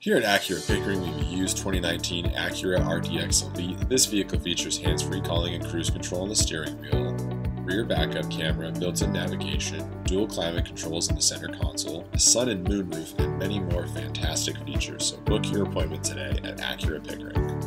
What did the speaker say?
Here at Acura Pickering, we have used 2019 Acura RDX Elite. This vehicle features hands-free calling and cruise control on the steering wheel, rear backup camera, built-in navigation, dual climate controls in the center console, a sun and moon roof, and many more fantastic features. So book your appointment today at Acura Pickering.